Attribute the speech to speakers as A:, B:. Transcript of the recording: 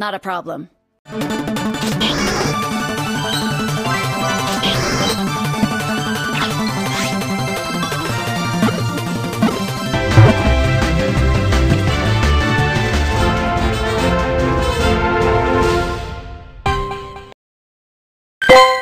A: Not a problem. you